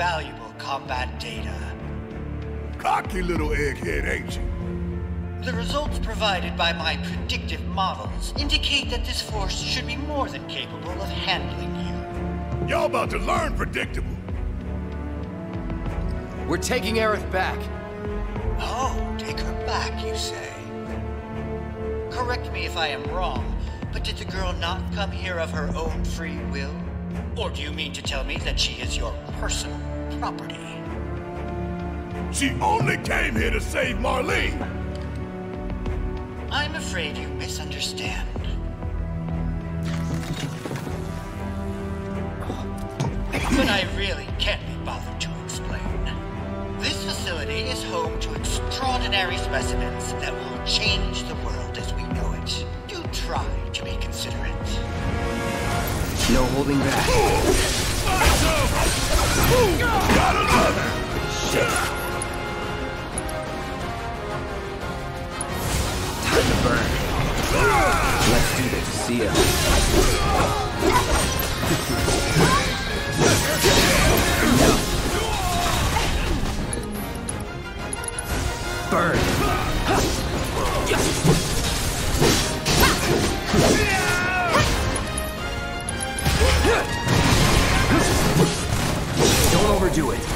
invaluable combat data. Cocky little egghead, ain't you? The results provided by my predictive models indicate that this force should be more than capable of handling you. Y'all about to learn predictable. We're taking Aerith back. Oh, take her back, you say? Correct me if I am wrong, but did the girl not come here of her own free will? Or do you mean to tell me that she is your personal property? She only came here to save Marlene. I'm afraid you misunderstand. But I really can't be bothered to explain. This facility is home to extraordinary specimens that will change the world as we know it. Do try to be considerate. No holding back. Oh, Love it. Shit. Time to burn. Let's do this. See ya.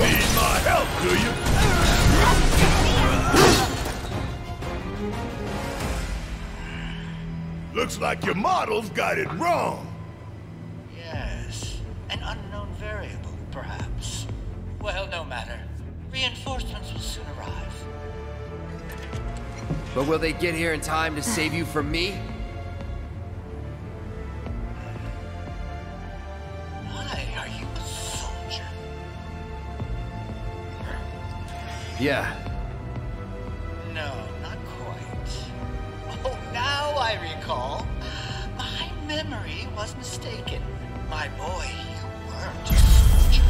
Need my help, do you? Looks like your models got it wrong. Yes, an unknown variable, perhaps. Well, no matter. Reinforcements will soon arrive. But will they get here in time to save you from me? Yeah. No, not quite. Oh, now I recall. My memory was mistaken. My boy, you weren't a soldier.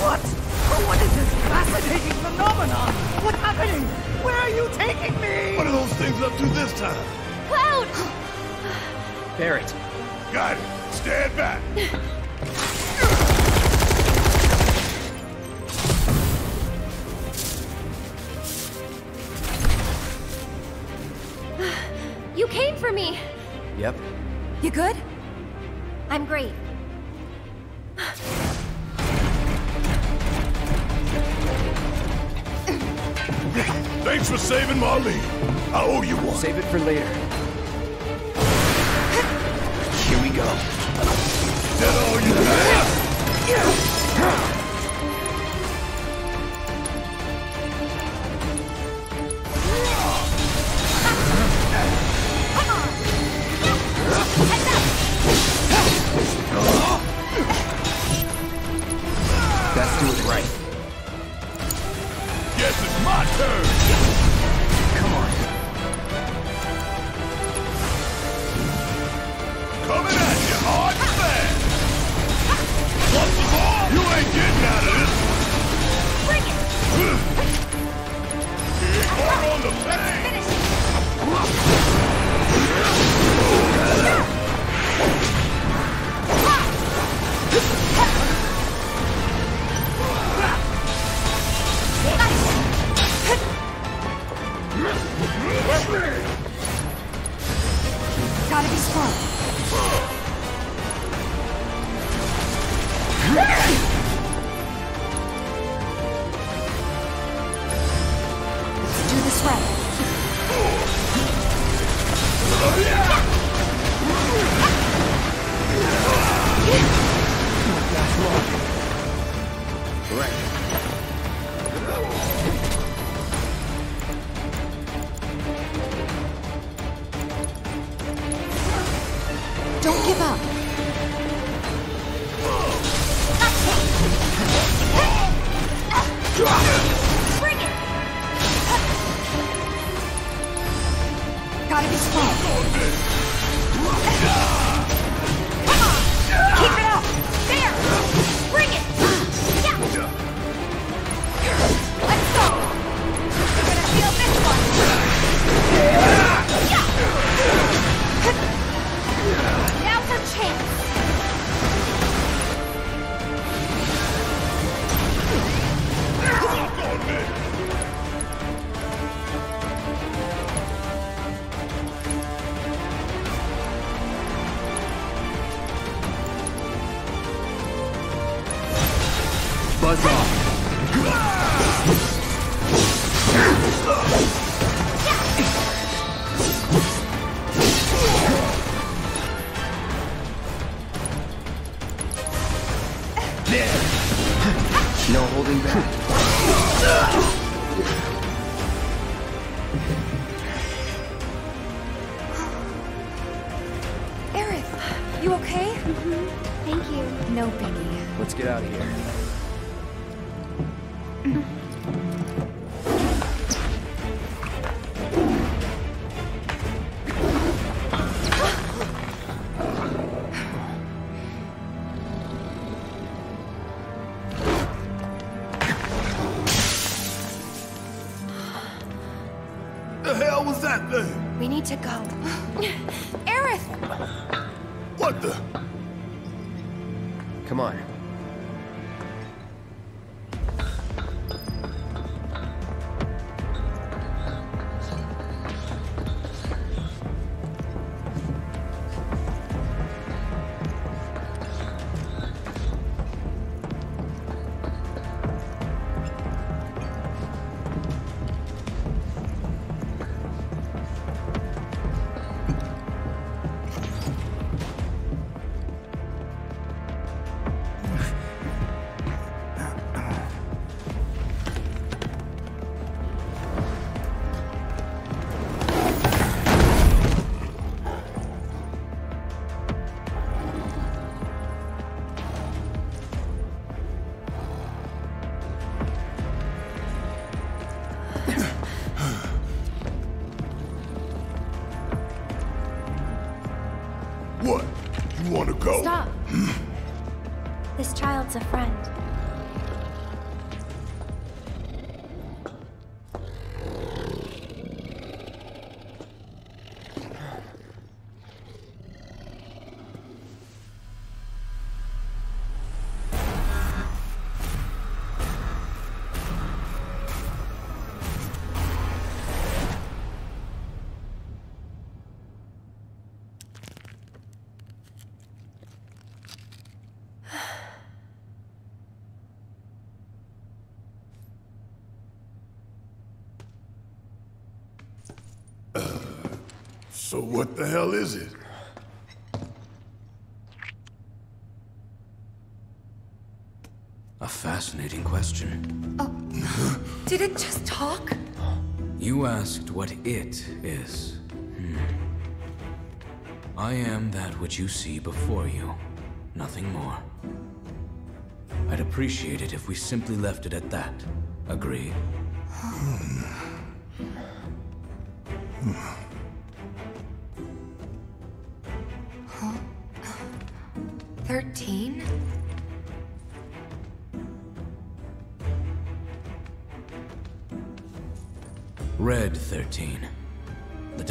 What? Oh, what is this fascinating phenomenon? What's happening? Where are you taking me? What are those things up to this time? Cloud! Barret. Got it. Stand back. You came for me! Yep. You good? I'm great. Thanks for saving Marlene. I owe you one. Save it for later. Yeah! Aerith! What the? Come on. So what the hell is it? A fascinating question. Did it just talk? You asked what it is. Hmm. I am that which you see before you, nothing more. I'd appreciate it if we simply left it at that. Agreed? Thirteen?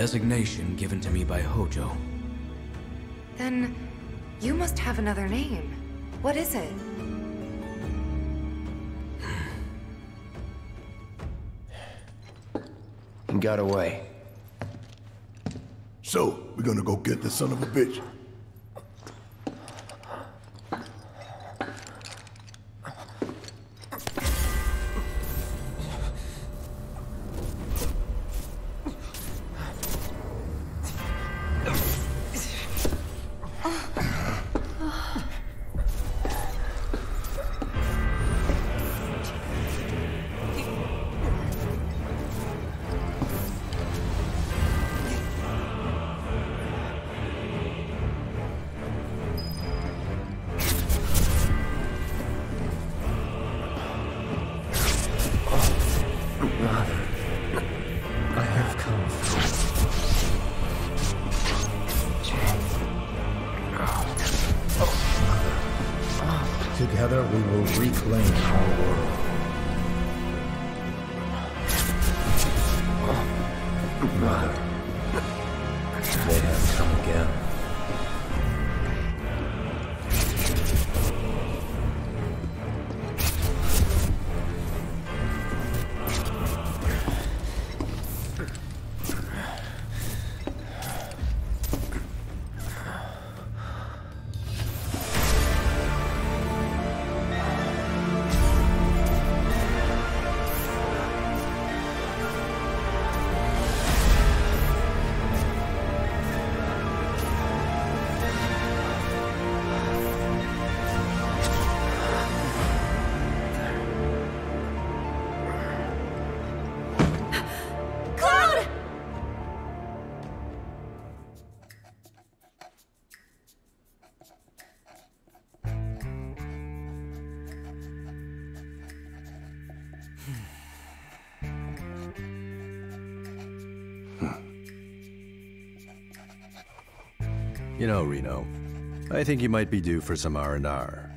Designation given to me by Hojo. Then you must have another name. What is it? And got away. So, we're gonna go get the son of a bitch. You know, Reno, I think you might be due for some R&R.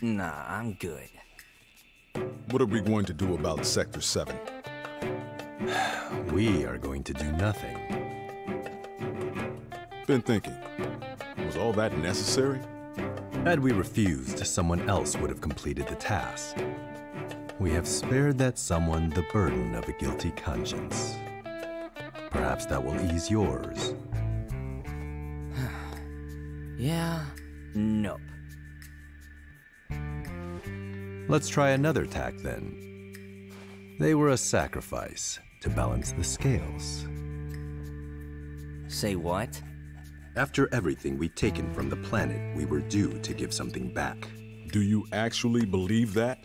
Nah, I'm good. What are we going to do about Sector 7? We are going to do nothing. Been thinking. Was all that necessary? Had we refused, someone else would have completed the task. We have spared that someone the burden of a guilty conscience. Perhaps that will ease yours. yeah, nope. Let's try another tack then. They were a sacrifice to balance the scales. Say what? After everything we'd taken from the planet, we were due to give something back. Do you actually believe that?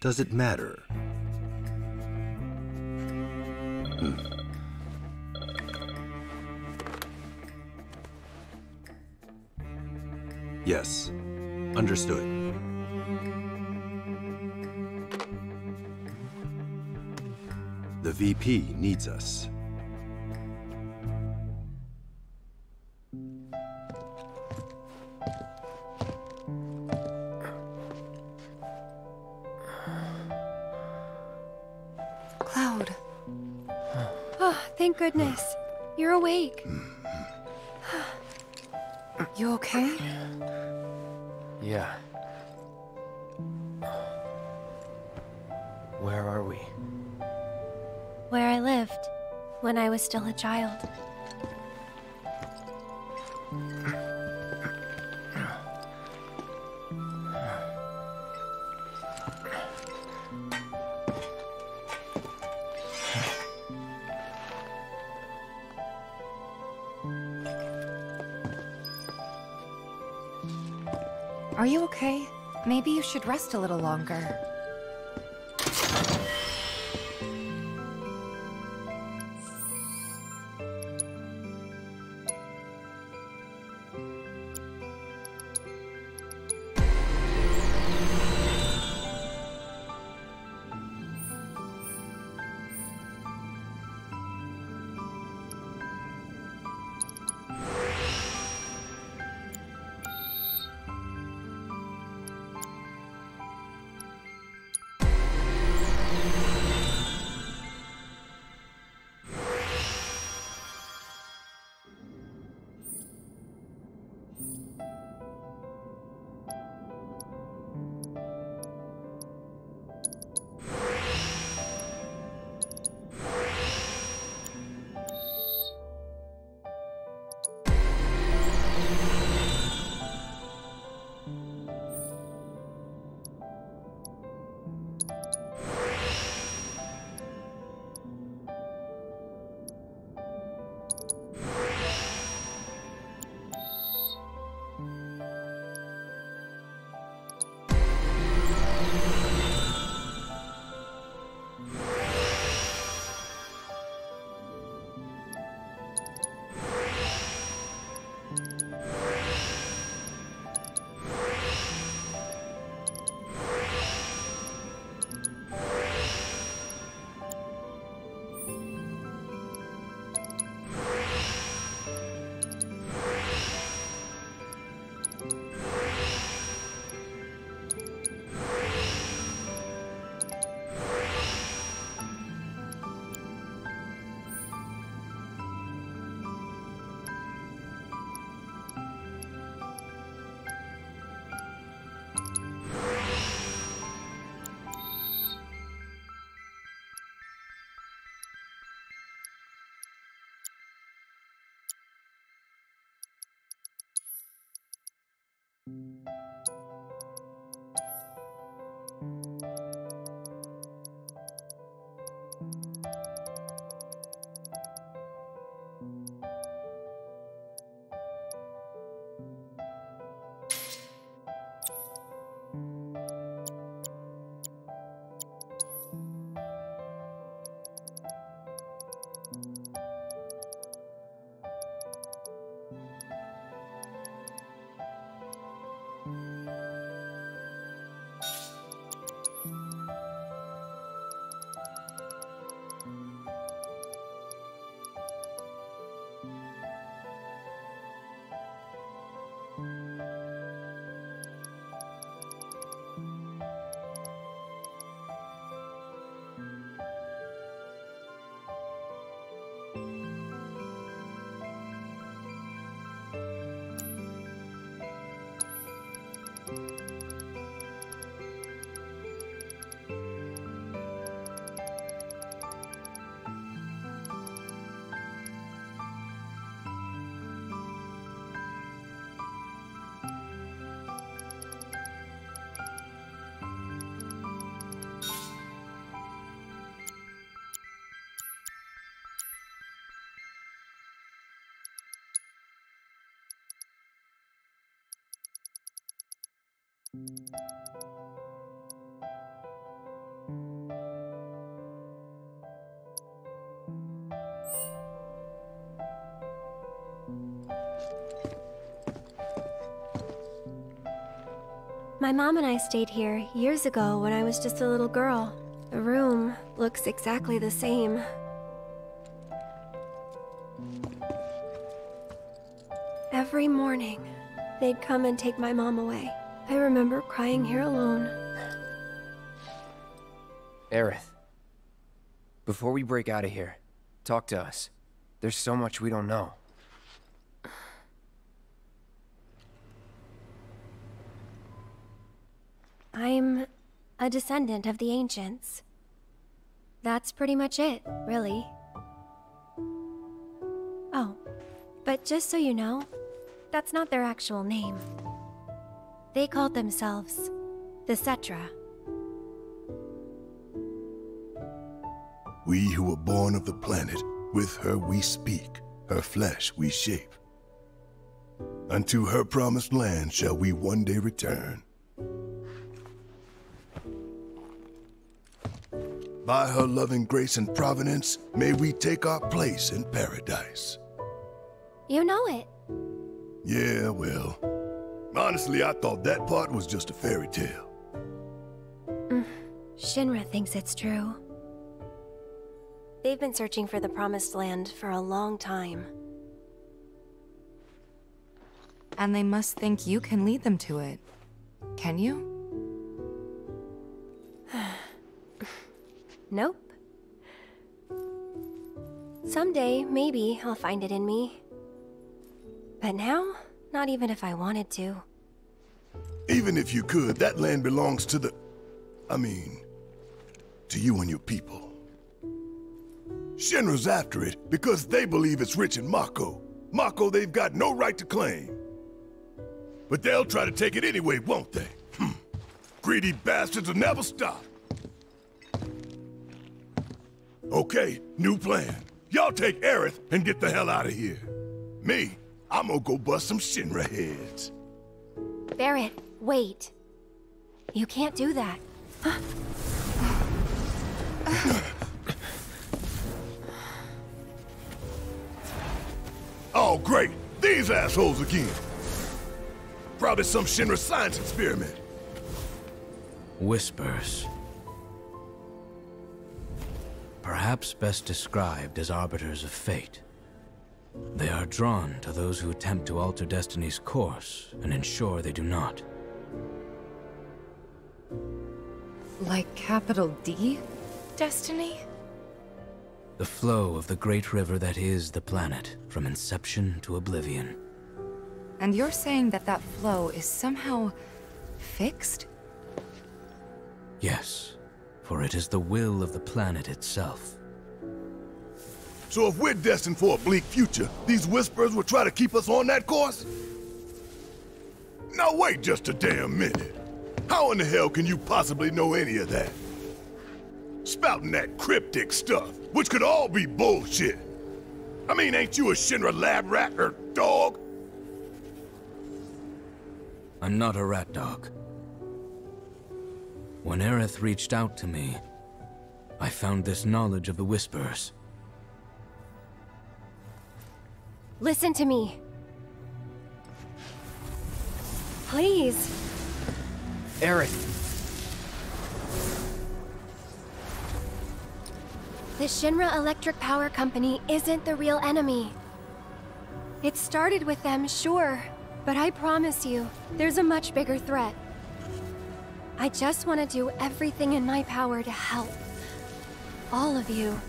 Does it matter? Hmm. Yes, understood. The VP needs us. Goodness. You're awake. You okay? Yeah. Where are we? Where I lived when I was still a child. Rest a little longer. My mom and I stayed here years ago when I was just a little girl. The room looks exactly the same. Every morning, they'd come and take my mom away. I remember crying here alone. Aerith. Before we break out of here, talk to us. There's so much we don't know. I'm a descendant of the ancients. That's pretty much it, really. Oh, but just so you know, that's not their actual name. They called themselves the Cetra. We who were born of the planet, with her we speak, her flesh we shape. Unto her promised land shall we one day return. By her loving grace and providence, may we take our place in paradise. You know it. Yeah, well, honestly, I thought that part was just a fairy tale. Mm, Shinra thinks it's true. They've been searching for the Promised Land for a long time. And they must think you can lead them to it. Can you? Nope. Someday, maybe, I'll find it in me. But now, not even if I wanted to. Even if you could, that land belongs to the... I mean, to you and your people. Shinra's after it because they believe it's rich in Mako. Mako they've got no right to claim. But they'll try to take it anyway, won't they? Hmm. Greedy bastards will never stop. Okay, new plan. Y'all take Aerith and get the hell out of here. Me, I'm gonna go bust some Shinra heads. Barret, wait. You can't do that. Oh, great! These assholes again! Probably some Shinra science experiment. Whispers. Perhaps best described as arbiters of fate. They are drawn to those who attempt to alter destiny's course and ensure they do not. Like capital D? Destiny? The flow of the great river that is the planet, from inception to oblivion. And you're saying that that flow is somehow fixed? Yes, for it is the will of the planet itself. So if we're destined for a bleak future, these Whisperers will try to keep us on that course? Now wait just a damn minute. How in the hell can you possibly know any of that? Spouting that cryptic stuff, which could all be bullshit. I mean, ain't you a Shinra lab rat or dog? I'm not a rat dog. When Aerith reached out to me, I found this knowledge of the Whispers. Listen to me. Please. Eric. The Shinra Electric Power Company isn't the real enemy. It started with them, sure, but I promise you, there's a much bigger threat. I just want to do everything in my power to help. All of you.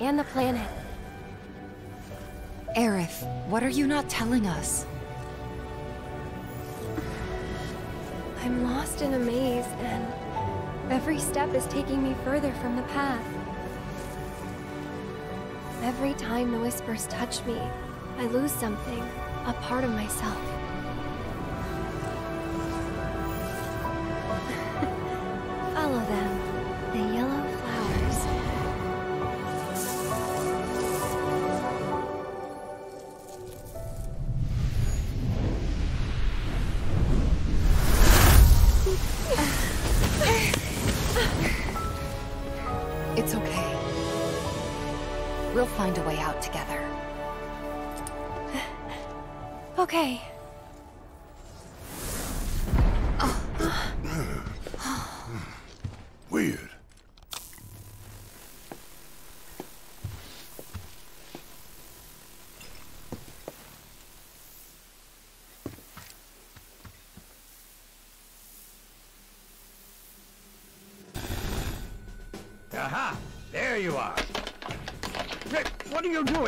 And the planet. Aerith, what are you not telling us? I'm lost in a maze, and every step is taking me further from the path. Every time the whispers touch me, I lose something, a part of myself.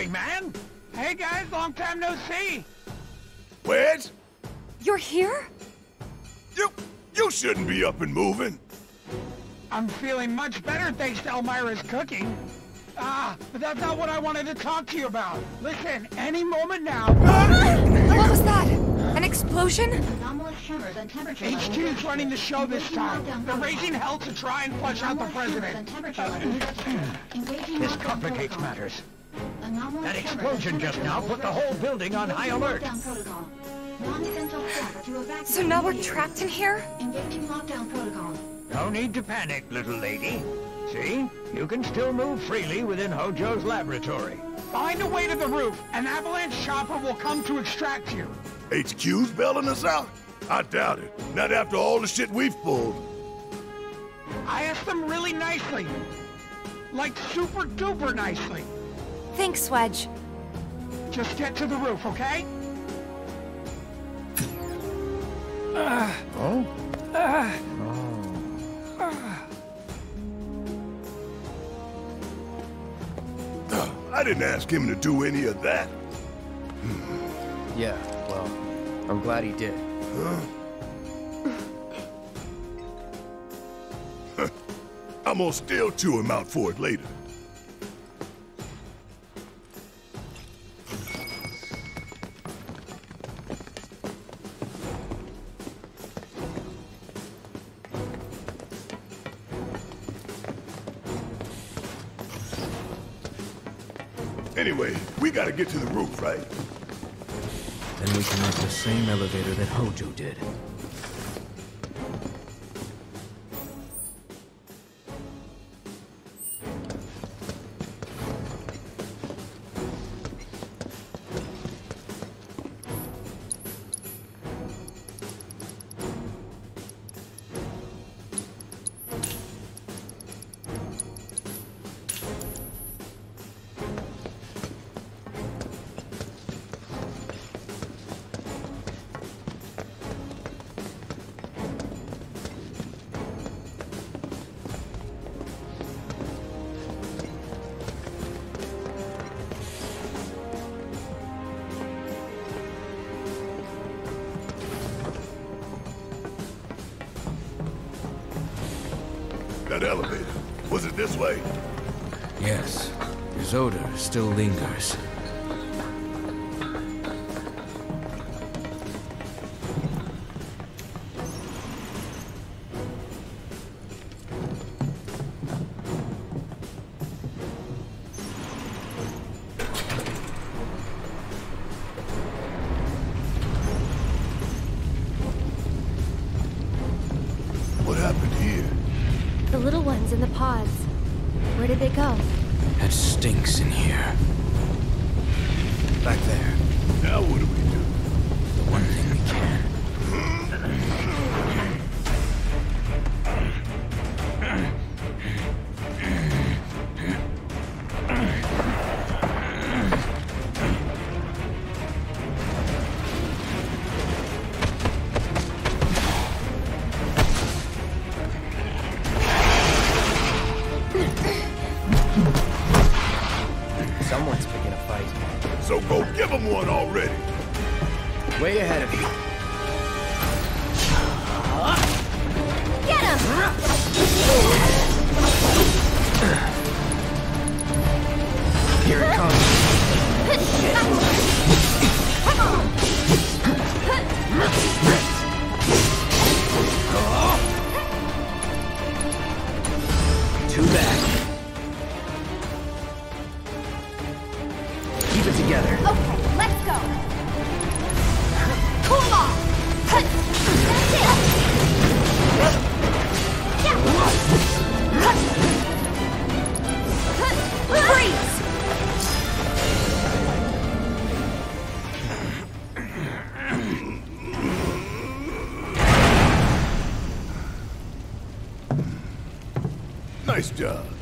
Man? Hey guys, long time no see. Wedge? You're here? You, you shouldn't be up and moving. I'm feeling much better thanks to Elmyra's cooking. Ah, but that's not what I wanted to talk to you about. Listen, any moment now... What was that? An explosion? HQ's running the show this time. They're raising hell to try and flush out the president. this complicates matters. That explosion just now put the whole building on high alert. So now we're trapped in here? No need to panic, little lady. See? You can still move freely within Hojo's laboratory. Find a way to the roof. An avalanche chopper will come to extract you. HQ's bailing us out? I doubt it. Not after all the shit we've pulled. I asked them really nicely. Like super duper nicely. Thanks, Wedge. Just get to the roof, okay? Oh. oh? I didn't ask him to do any of that. Hmm. Yeah, well, I'm glad he did. I'm gonna still chew him out for it later. Get to the roof, right? Then we can use the same elevator that Hojo did. That elevator. Was it this way? Yes, his odor still lingers. Nice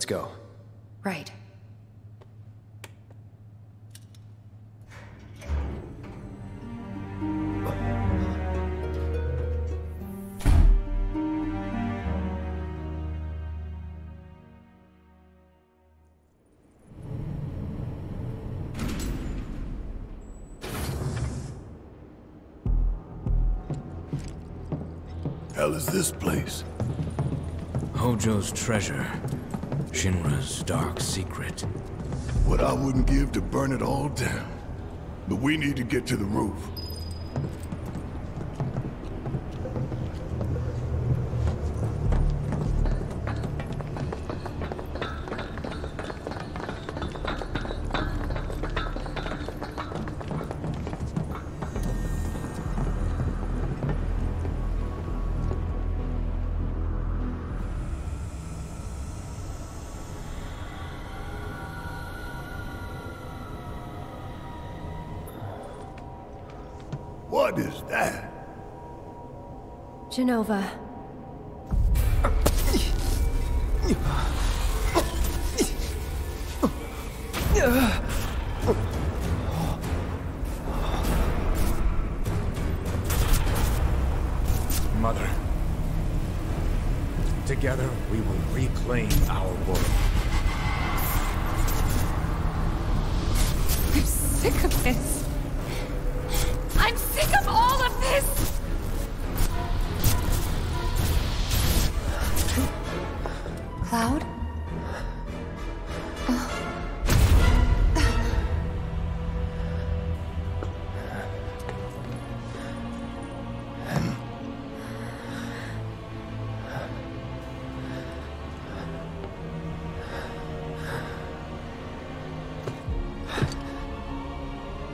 Let's go. Right. Hell is this place? Hojo's treasure. Shinra's dark secret. What I wouldn't give to burn it all down. But we need to get to the roof. Jenova.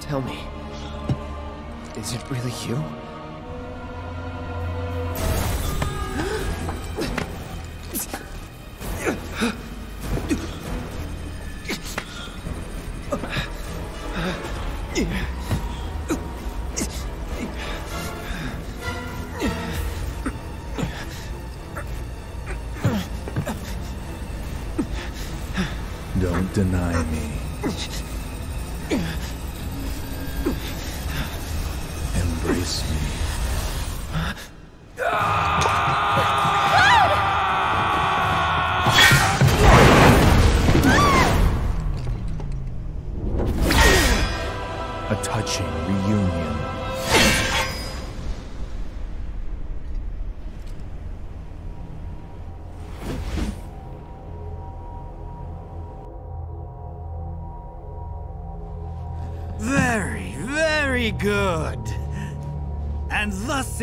Tell me, is it really you?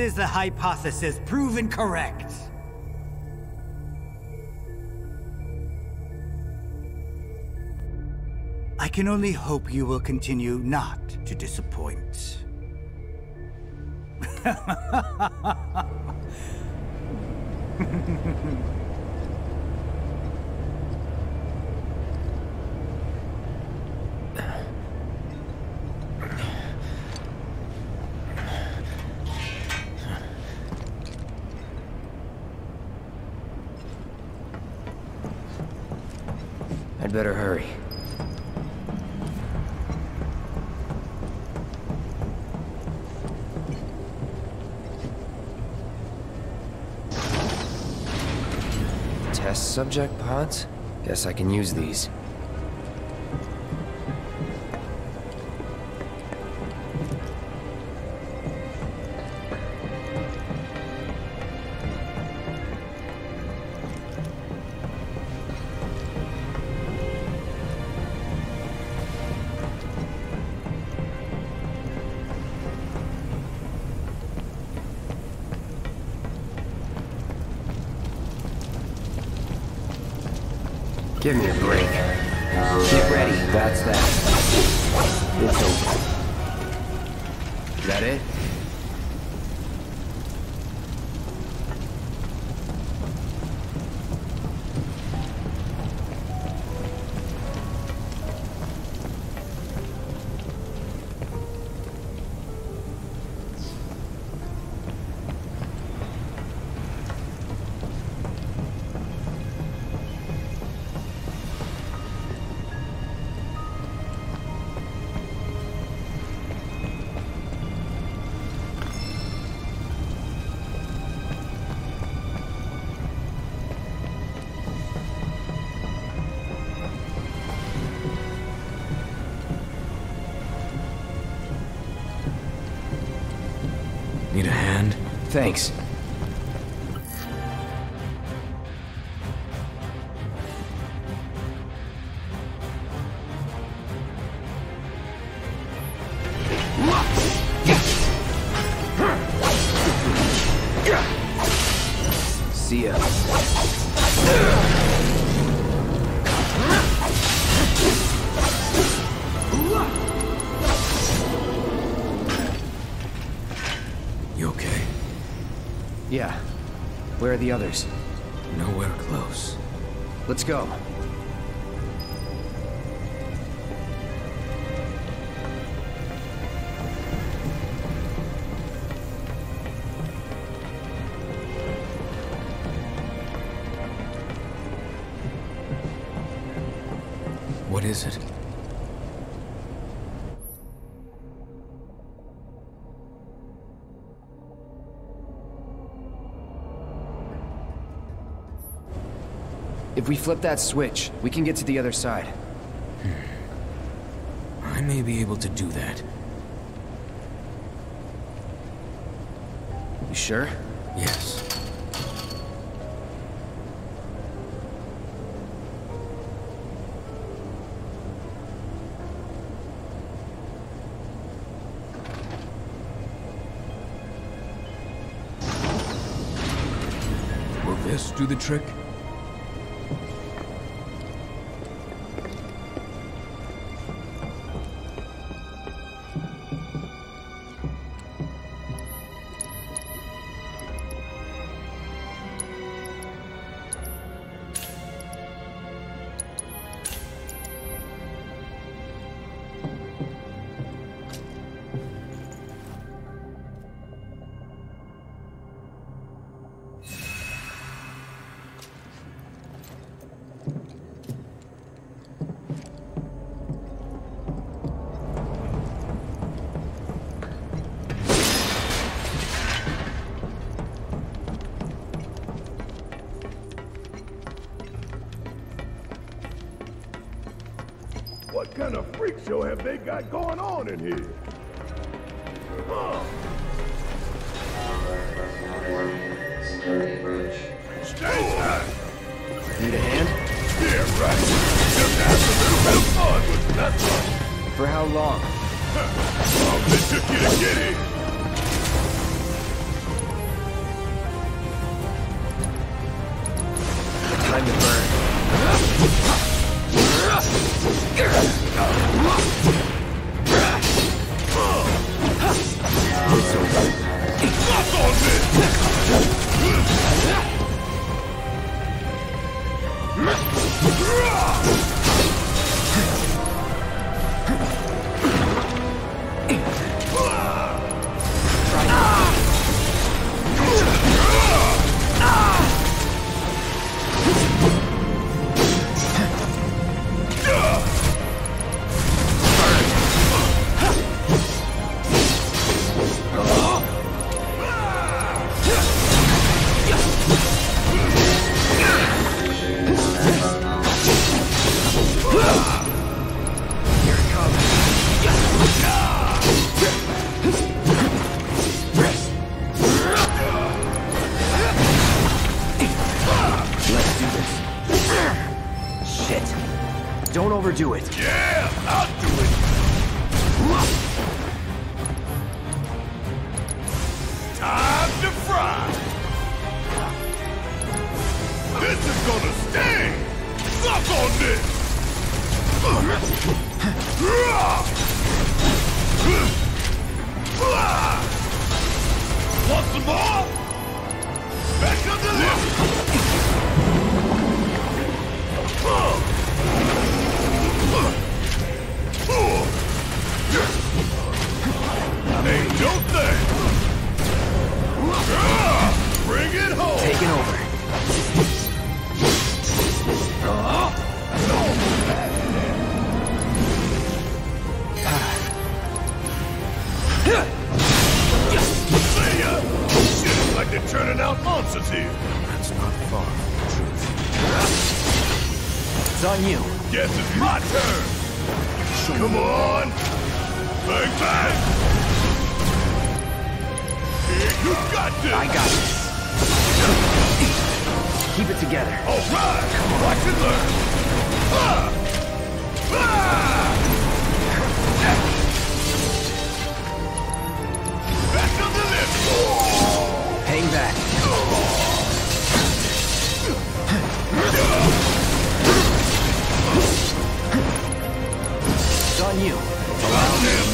Is the hypothesis proven correct. I can only hope you will continue not to disappoint. I'd better hurry. Test subject pods? Guess I can use these. Where are the others? Nowhere close. Let's go. What is it? If we flip that switch, we can get to the other side. Hmm. I may be able to do that. You sure? Yes. Will this do the trick? What kind of freak show have they got going on in here? Huh. Stay tight. Need a hand? Yeah, right. Just have a little bit of fun with nothing. For how long? As it you get here. Don't it. Yeah, I'll do it. Time to fry. This is gonna sting. Suck on this. Want some more? Back up the left. Ain't no thing. Bring it home. Taking over. See ya. Shit, like they're turning out monsters here. That's not far from the truth. It's on you. Guess it's my turn. Come on. Bang, bang. You got this. I got this. Keep it together. All right. Watch and learn. Ah! Ah! Back of the left. It's on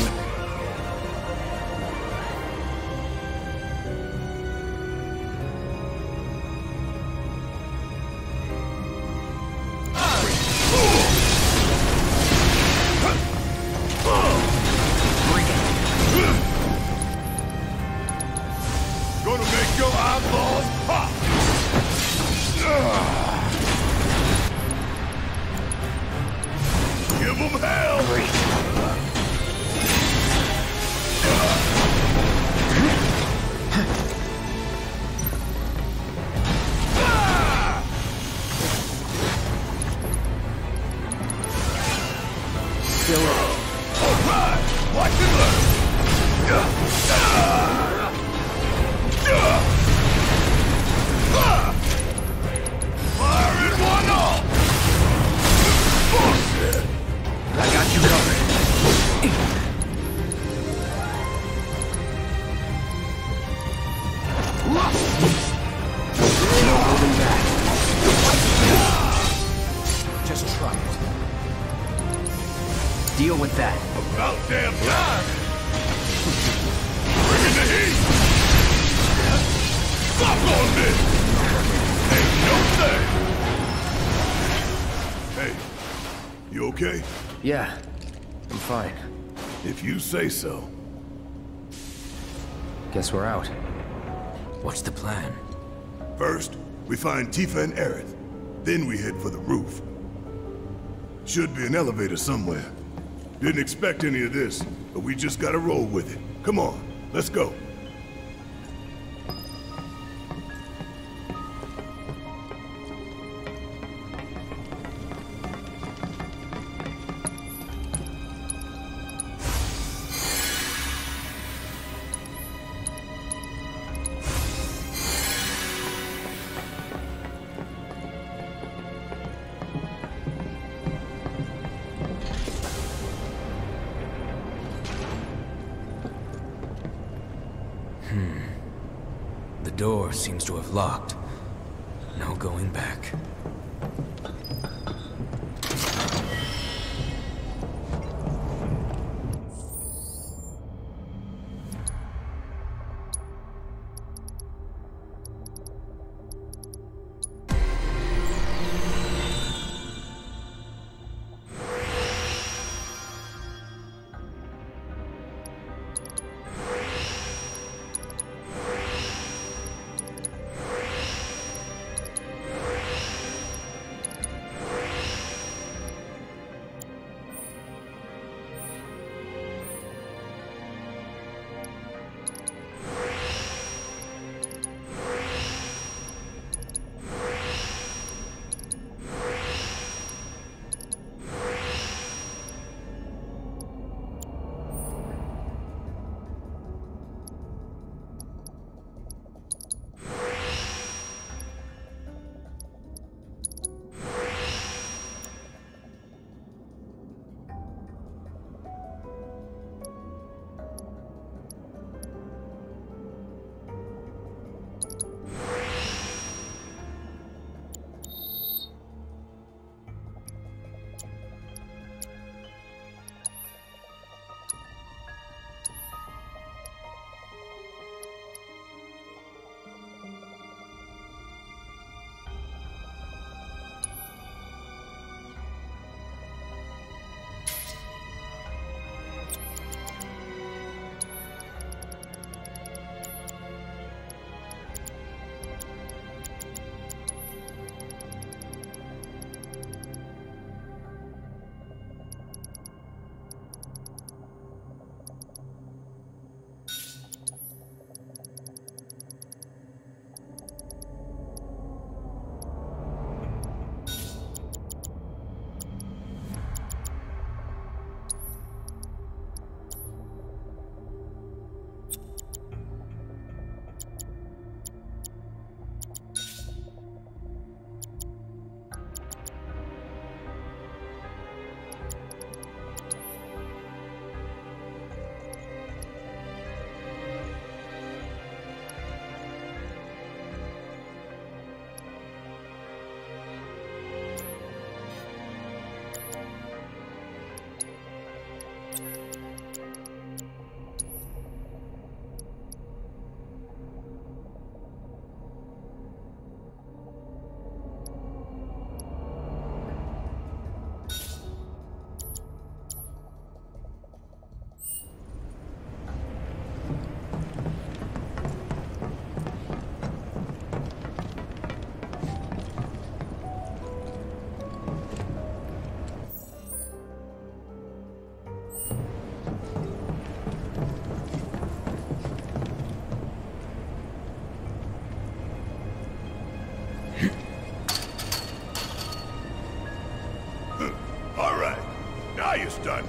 say so. Guess we're out. What's the plan? First, we find Tifa and Aerith. Then we head for the roof. Should be an elevator somewhere. Didn't expect any of this, but we just gotta roll with it. Come on, let's go.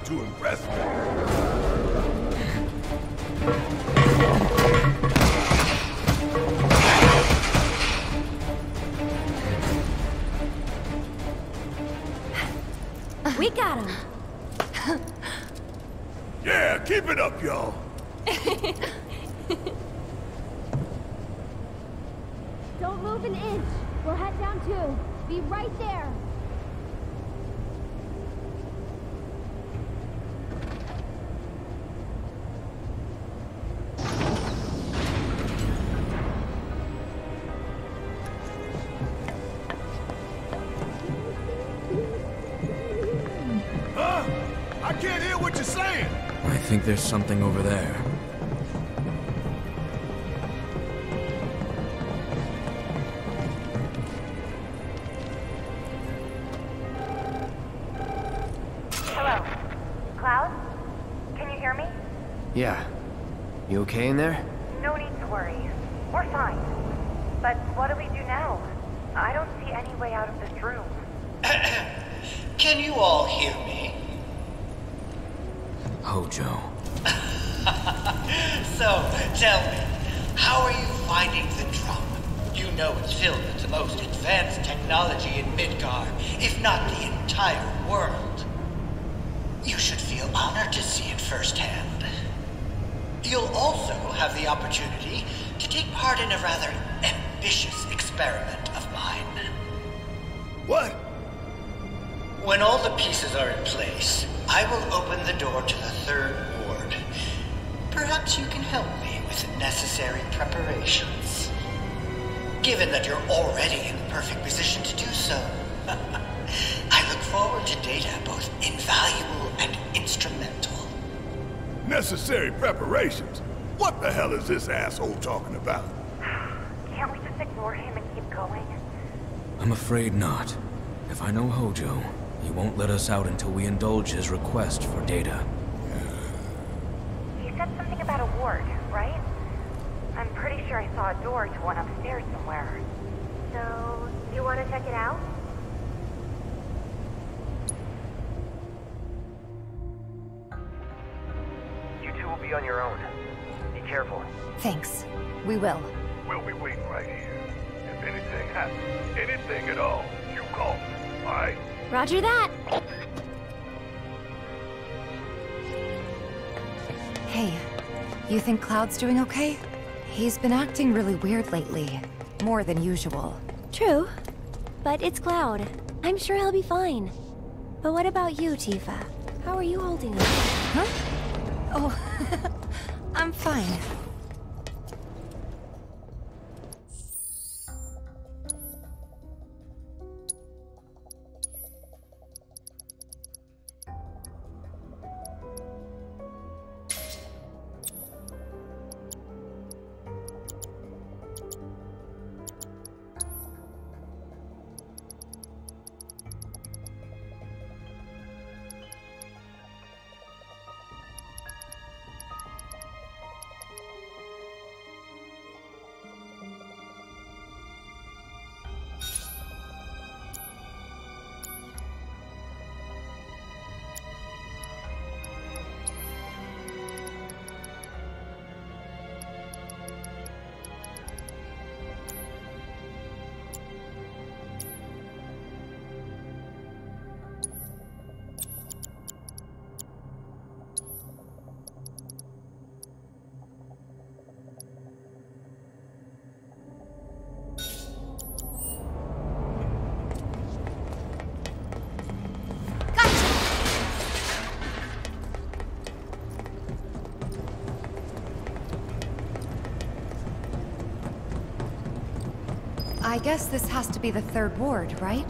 To impress me. We got him. Yeah, keep it up, y'all. Think there's something over there. About? Can't we just ignore him and keep going? I'm afraid not. If I know Hojo, he won't let us out until we indulge his request for data. He said something about a ward, right? I'm pretty sure I saw a door to one upstairs somewhere. So, you want to check it out? You two will be on your own. Be careful. Thanks. We will. We'll be waiting right here. If anything happens, anything at all, you call me, alright? Roger that. Hey, you think Cloud's doing okay? He's been acting really weird lately. More than usual. True. But it's Cloud. I'm sure he'll be fine. But what about you, Tifa? How are you holding up? Huh? Oh, I'm fine. I guess this has to be the third ward, right?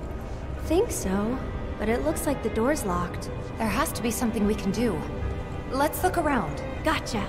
Think so. But it looks like the door's locked. There has to be something we can do. Let's look around. Gotcha.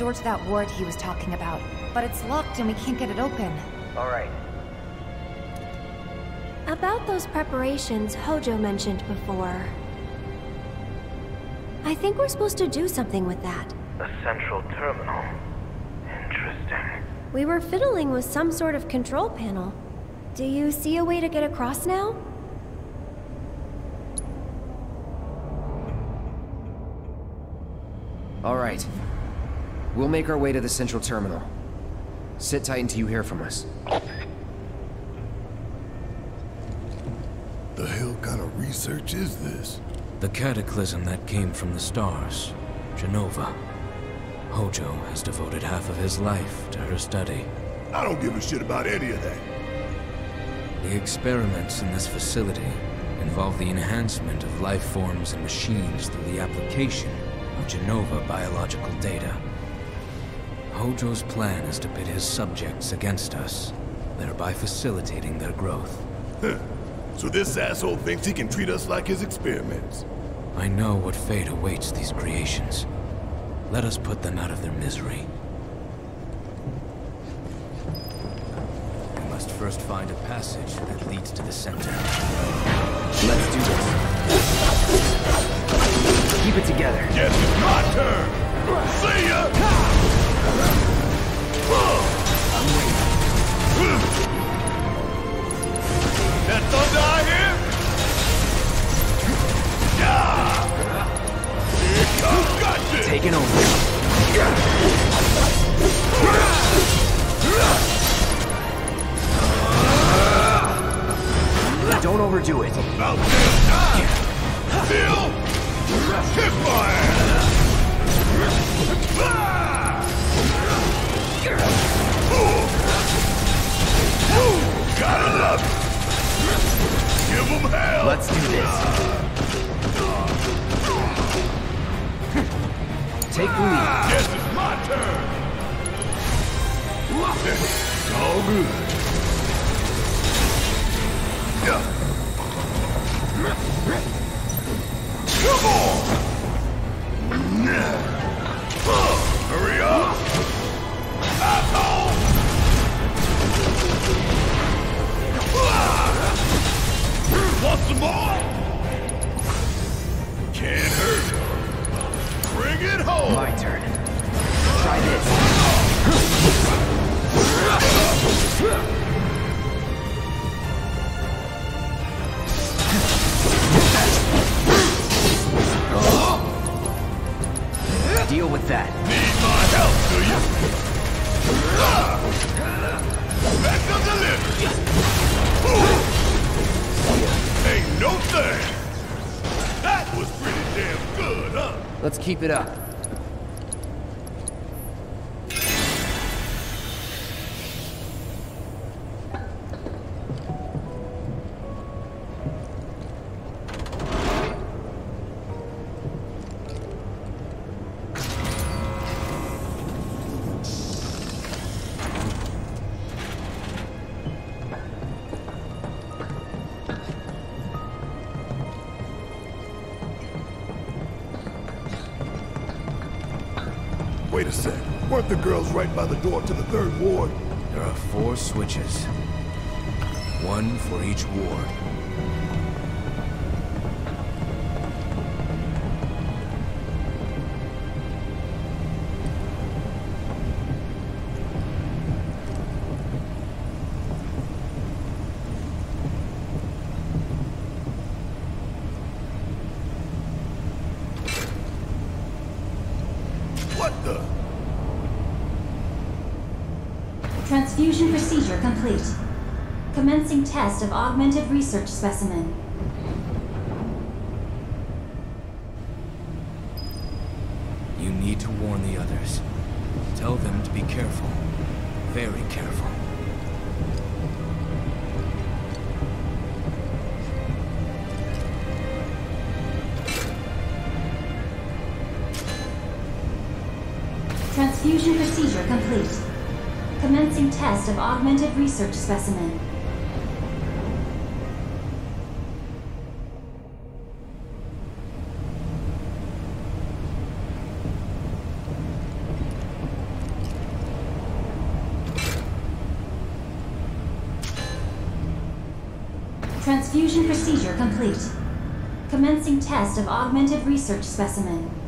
Door to that ward he was talking about, but it's locked and we can't get it open. Alright. About those preparations Hojo mentioned before. I think we're supposed to do something with that. A central terminal. Interesting. We were fiddling with some sort of control panel. Do you see a way to get across now? All right. We'll make our way to the central terminal. Sit tight until you hear from us. The hell kind of research is this? The cataclysm that came from the stars, Jenova. Hojo has devoted half of his life to her study. I don't give a shit about any of that. The experiments in this facility involve the enhancement of life forms and machines through the application of Jenova biological data. Hojo's plan is to pit his subjects against us, thereby facilitating their growth. So this asshole thinks he can treat us like his experiments. I know what fate awaits these creations. Let us put them out of their misery. We must first find a passage that leads to the center. Let's do this. Keep it together. Guess it's my turn. See ya! This! Taking over. Don't overdo it. About time! Still! Kick Let's do this. Take the lead. Guess it's my turn! It's all good. Come on! Want some more? Can't hurt. Bring it home! My turn. Try this. Deal with that. Need my help, do you? Back up the lift! Ain't no thing! That was pretty damn good, huh? Let's keep it up. The girls right by the door to the third ward? There are four switches. One for each ward. of augmented research specimen. You need to warn the others. Tell them to be careful. Very careful. Transfusion procedure complete. Commencing test of augmented research specimen. Procedure complete. Commencing test of augmented research specimen.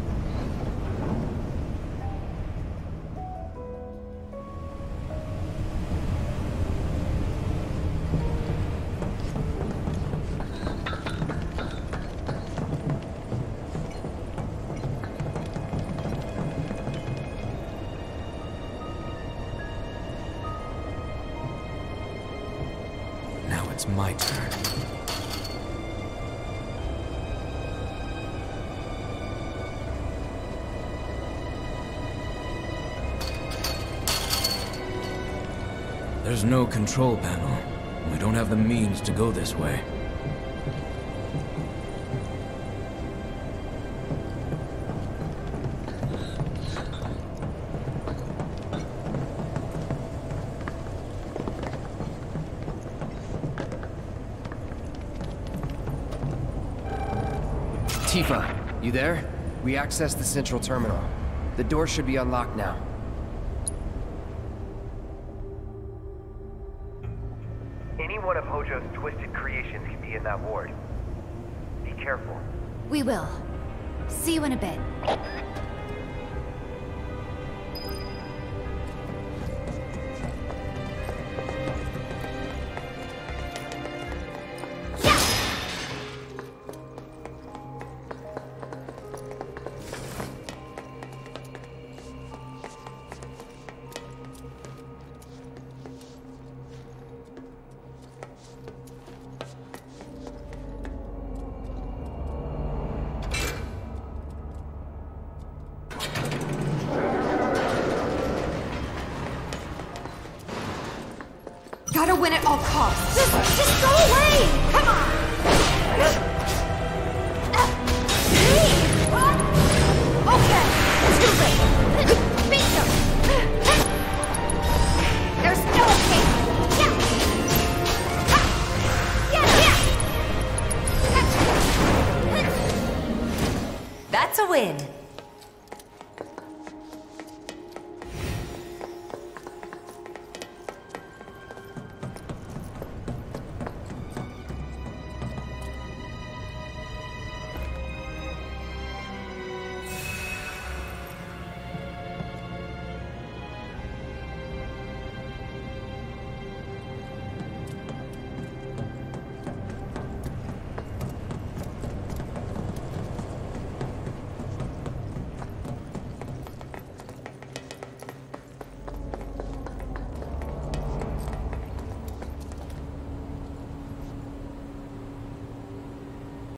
There's no control panel. We don't have the means to go this way. Tifa, you there? We accessed the central terminal. The door should be unlocked now. One of Hojo's twisted creations can be in that ward. Be careful. We will. See you in a bit.